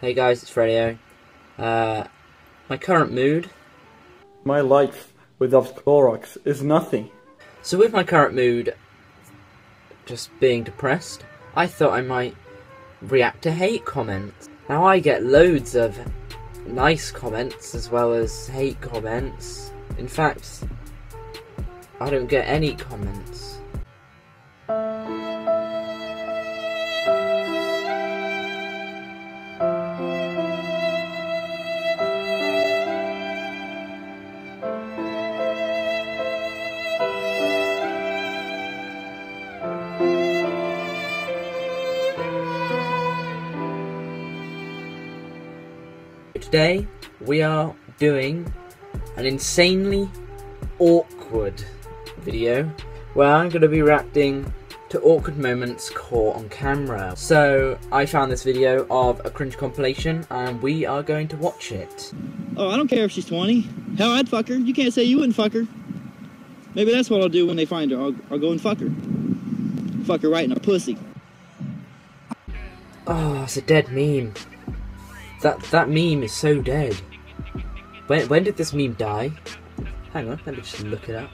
Hey guys, it's FreddieO. Uh, my current mood. My life without Clorox is nothing. So with my current mood, just being depressed, I thought I might react to hate comments. Now I get loads of nice comments as well as hate comments. In fact, I don't get any comments. Today we are doing an insanely awkward video where I'm going to be reacting to awkward moments caught on camera. So I found this video of a cringe compilation and we are going to watch it. Oh, I don't care if she's 20. Hell, I'd fuck her. You can't say you wouldn't fuck her. Maybe that's what I'll do when they find her. I'll, I'll go and fuck her. Fuck her right in her pussy. Oh, it's a dead meme. That that meme is so dead. When when did this meme die? Hang on, let me just look it up.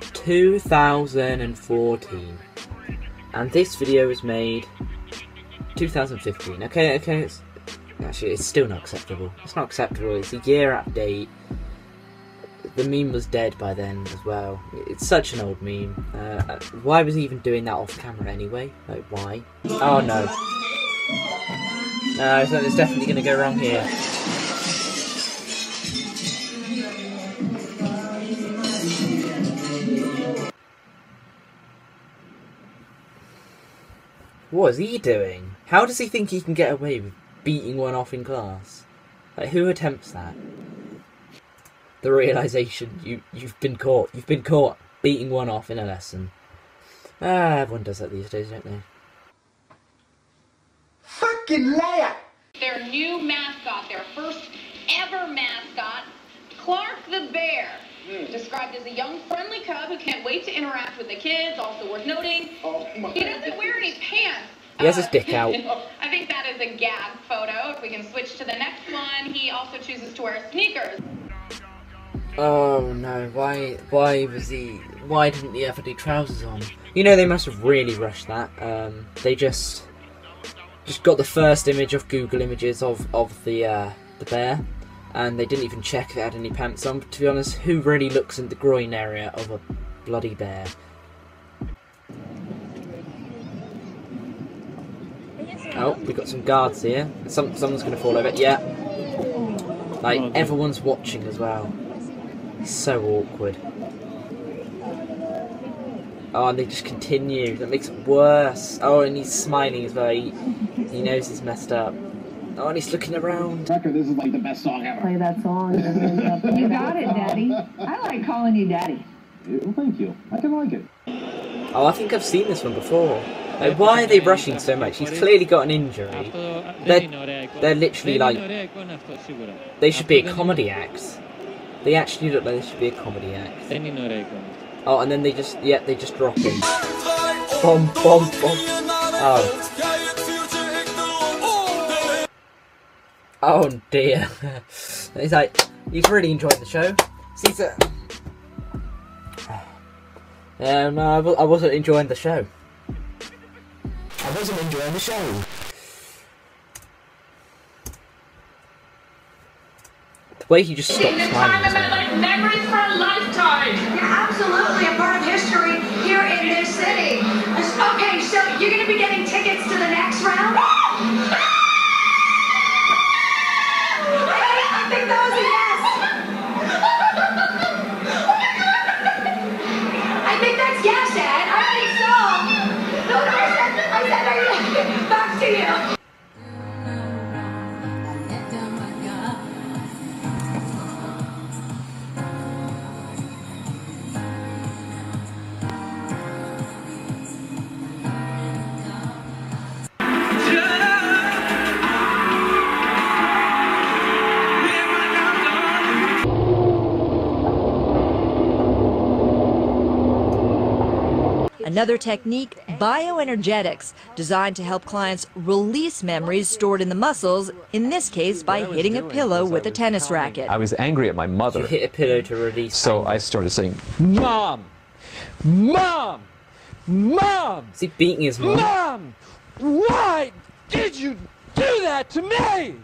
2014. And this video was made 2015. Okay, okay, it's actually it's still not acceptable. It's not acceptable. It's a year update. The meme was dead by then as well. It's such an old meme. Uh, why was he even doing that off camera anyway? Like why? Oh no. No, something's definitely going to go wrong here. What is he doing? How does he think he can get away with beating one off in class? Like, who attempts that? The realization you you've been caught. You've been caught beating one off in a lesson. Ah, everyone does that these days, don't they? Fucking liar! Their new mascot, their first ever mascot, Clark the Bear. Described as a young, friendly cub who can't wait to interact with the kids. Also worth noting, Oh my he doesn't wear any pants. He has his dick out. I think that is a gag photo. If we can switch to the next one, he also chooses to wear sneakers. Oh no, why why was he why didn't he ever do trousers on? You know they must have really rushed that. Um they just just got the first image of Google images of, of the uh, the bear and they didn't even check if it had any pants on. But to be honest, who really looks in the groin area of a bloody bear? Oh, we've got some guards here. Some someone's gonna fall over. Yeah. Like everyone's watching as well. So awkward. Oh, and they just continue. That makes it worse. Oh, and he's smiling as well. He, he knows he's messed up. Oh, and he's looking around. Record, this is like the best song ever. play that song. you got it, Daddy. I like calling you Daddy. Well, thank you. I can like it. Oh, I think I've seen this one before. Like, why are they rushing so much? He's clearly got an injury. They're, they're literally like. They should be a comedy act. They actually look like they should be a comedy act. Oh, and then they just. Yeah, they just drop him. Bomb, bomb, bomb. Oh. Oh dear. He's like, he's really enjoying the show. See, sir. Um, no, I I wasn't enjoying the show. I wasn't enjoying the show. The way he just stopped smiling Another technique bioenergetics designed to help clients release memories stored in the muscles, in this case by hitting a pillow with a tennis racket. I was angry at my mother. You hit a pillow to release. So I started saying, Mom! Mom! Mom! Is he beating his mom? Mom! Why did you do that to me?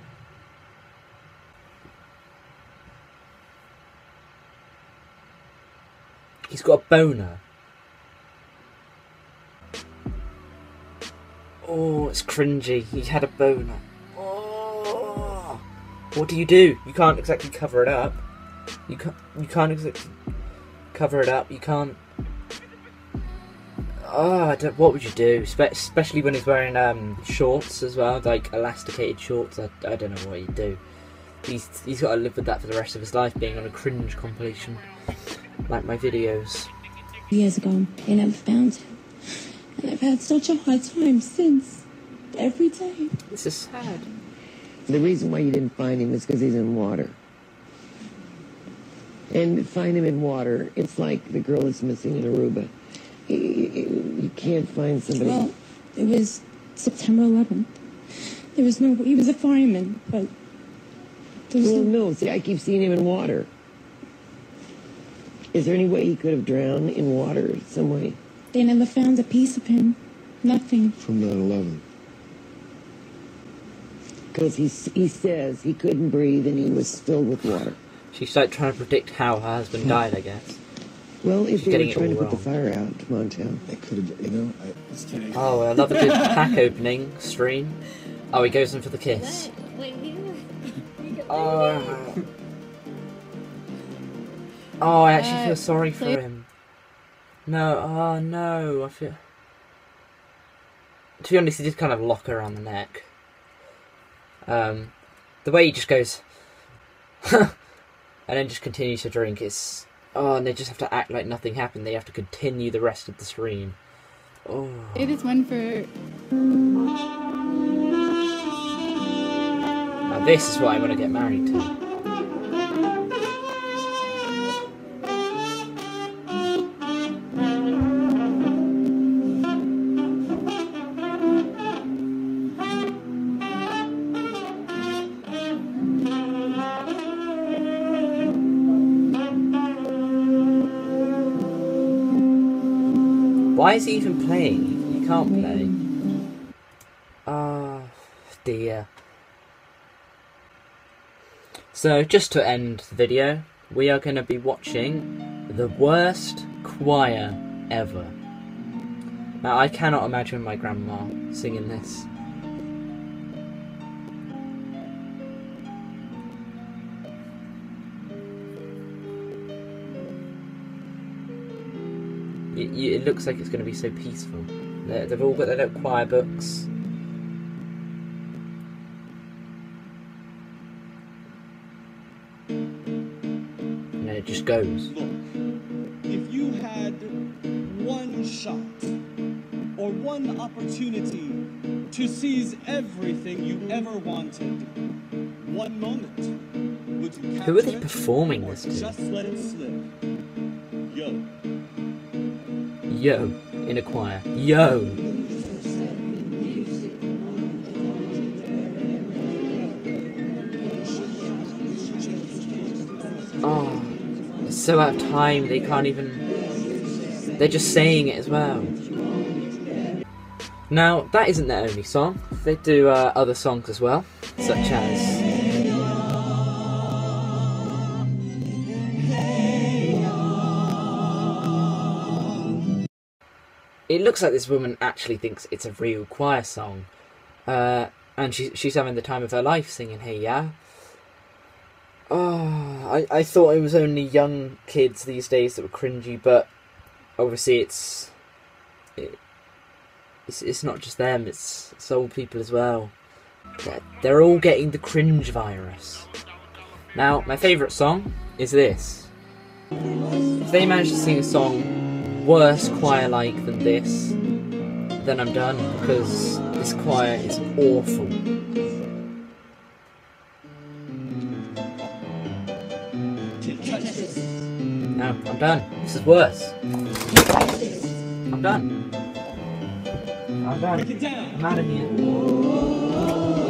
He's got a boner. Oh, it's cringy. He had a boner. Oh. What do you do? You can't exactly cover it up. You can't. You can't exactly cover it up. You can't. Oh, I don't, what would you do? Spe- especially when he's wearing um, shorts as well, like elasticated shorts. I, I don't know what he'd do. He's he's got to live with that for the rest of his life, being on a cringe compilation, like my videos. Years ago, they never found him. And I've had such a hard time since. Every day. This is sad. The reason why you didn't find him is because he's in water. And find him in water, it's like the girl that's missing in Aruba. You, you- you can't find somebody. Well, it was September 11th. There was no, he was a fireman, but there was well, no, no, see, I keep seeing him in water. Is there any way he could have drowned in water some way? They never found a piece of him. Nothing. From 9 11. Because he, he says he couldn't breathe and he was filled with water. She's like trying to predict how her husband died, I guess. Well, if She's they getting were it trying to all put the fire out, come on, town. They could have, you know. I just can't. Oh, I love a good pack opening stream. Oh, he goes in for the kiss. Oh, oh I actually Uh, feel sorry for him. No, oh no, I feel. To be honest, he did kind of lock her around the neck. Um, the way he just goes, and then just continues to drink. It's oh, and they just have to act like nothing happened. They have to continue the rest of the stream. Oh. It is one for. Now this is what I want to get married to. Why is he even playing? He can't play. Ah, dear. So, just to end the video, we are going to be watching the worst choir ever. Now, I cannot imagine my grandma singing this. It, it looks like it's going to be so peaceful. They- They've all got their little choir books. And then it just goes. Look, If you had one shot or one opportunity to seize everything you ever wanted, one moment, would you Who are they performing this to? Just let it slip. Yo. Yo, in a choir. Yo! Oh, it's so out of time, they can't even. They're just saying it as well. Now, that isn't their only song. They do uh, other songs as well, such as. It looks like this woman actually thinks it's a real choir song. Uh, and she, she's having the time of her life singing here, yeah? Oh, I, I thought it was only young kids these days that were cringy, but obviously it's it, it's, it's not just them, it's, it's old people as well. They're, they're all getting the cringe virus. Now, my favourite song is this. If they manage to sing a song worse choir like than this, then I'm done because this choir is awful. No, I'm done. This is worse. I'm done. I'm done. I'm out of here.